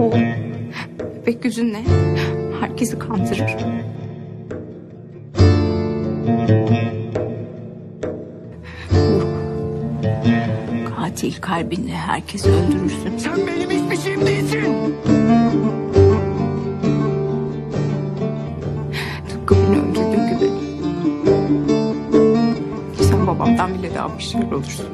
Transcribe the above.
O bebek yüzünle herkesi kandırır. Katil kalbinle herkesi öldürürsün. Sen benim hiçbir şeyim değilsin. Tıpkı beni öldürdüğün gibi. Sen babamdan bile daha başarılı olursun.